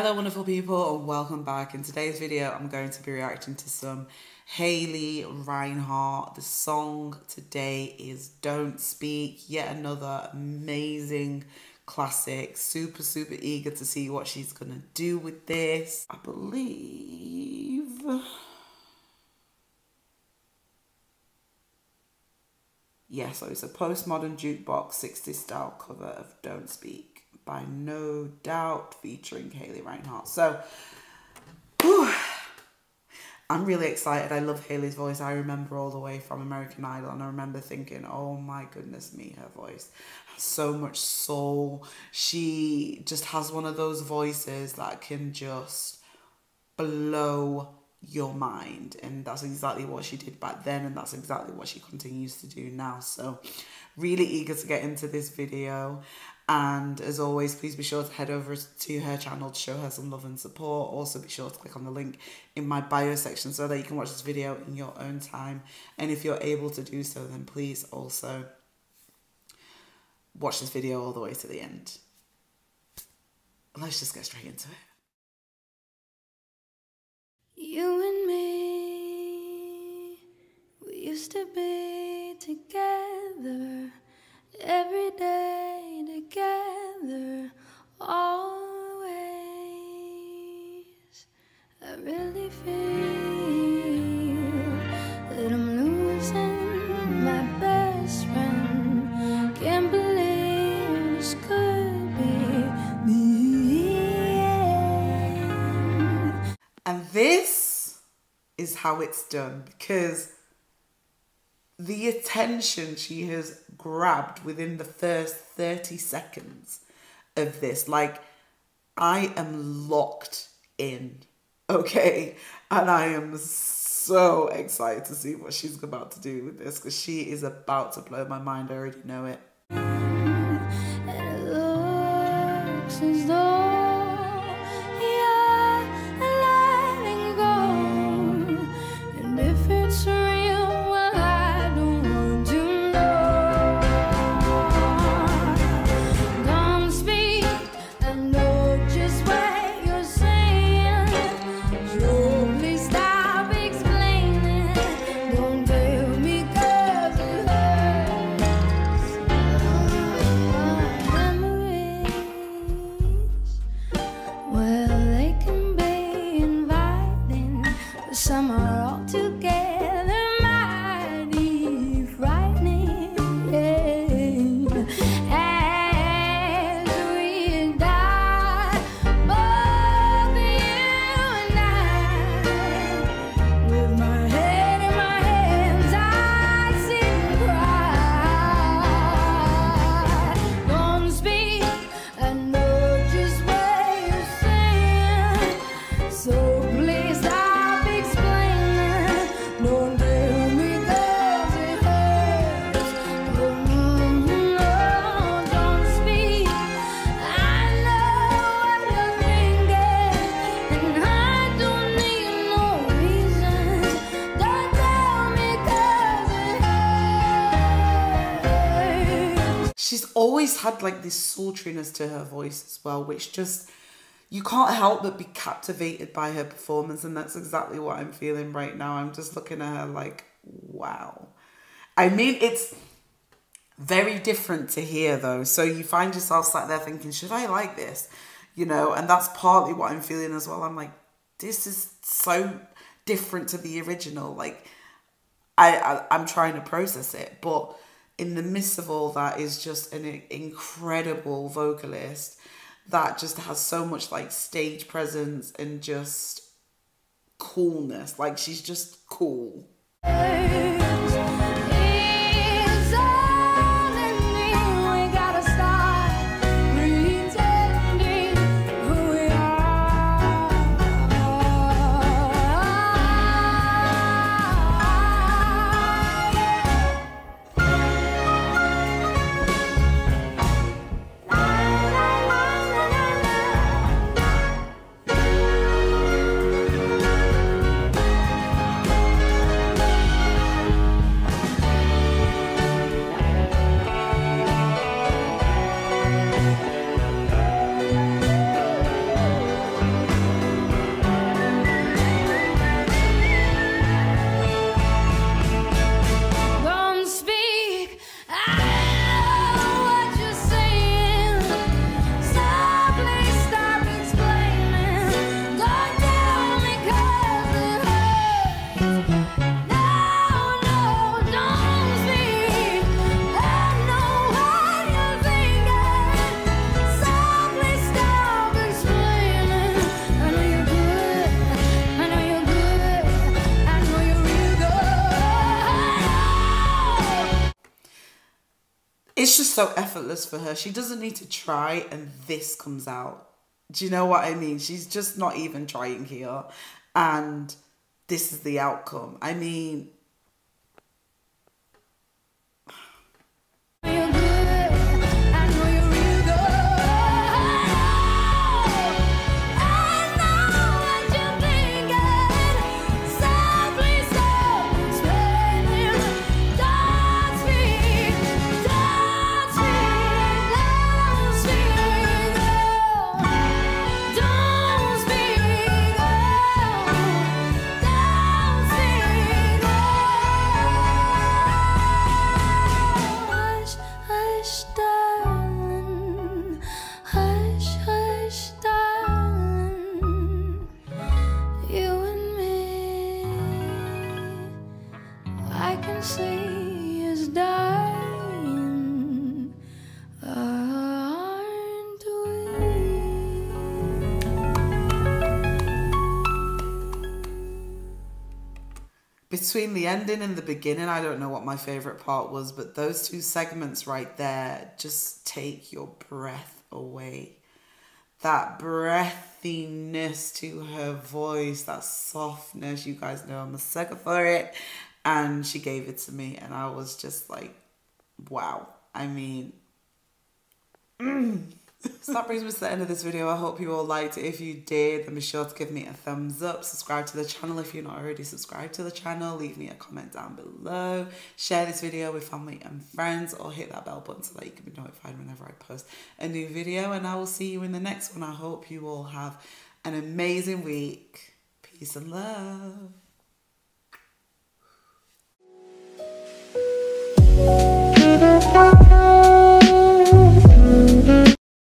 Hello wonderful people and welcome back. In today's video I'm going to be reacting to some Haley Reinhart. The song today is Don't Speak, yet another amazing classic. Super super eager to see what she's going to do with this. I believe... Yeah, so it's a postmodern jukebox 60s style cover of Don't Speak by No Doubt featuring Haley Reinhart. So, whew, I'm really excited. I love Haley's voice. I remember all the way from American Idol, and I remember thinking, oh my goodness me, her voice has so much soul. She just has one of those voices that can just blow your mind and that's exactly what she did back then and that's exactly what she continues to do now so really eager to get into this video and as always, please be sure to head over to her channel to show her some love and support. Also, be sure to click on the link in my bio section so that you can watch this video in your own time. And if you're able to do so, then please also watch this video all the way to the end. Let's just get straight into it. You and me, we used to be together every day together, always. I really feel how it's done because the attention she has grabbed within the first 30 seconds of this. Like, I am locked in, okay? And I am so excited to see what she's about to do with this because she is about to blow my mind. I already know it. Always had like this sultriness to her voice as well, which just you can't help but be captivated by her performance, and that's exactly what I'm feeling right now. I'm just looking at her like, wow. I mean, it's very different to hear though. So you find yourself sat there thinking, should I like this? You know, and that's partly what I'm feeling as well. I'm like, this is so different to the original. Like, I, I I'm trying to process it, but in the midst of all that is just an incredible vocalist that just has so much like stage presence and just coolness. Like she's just cool. It's just so effortless for her. She doesn't need to try, and this comes out. Do you know what I mean? She's just not even trying here, and this is the outcome. I mean, Between the ending and the beginning, I don't know what my favorite part was, but those two segments right there just take your breath away. That breathiness to her voice, that softness, you guys know I'm a sucker for it. And she gave it to me, and I was just like, wow. I mean, mm. so that brings me to the end of this video. I hope you all liked it. If you did, then be sure to give me a thumbs up. Subscribe to the channel if you're not already subscribed to the channel. Leave me a comment down below. Share this video with family and friends or hit that bell button so that you can be notified whenever I post a new video. And I will see you in the next one. I hope you all have an amazing week. Peace and love. Bye.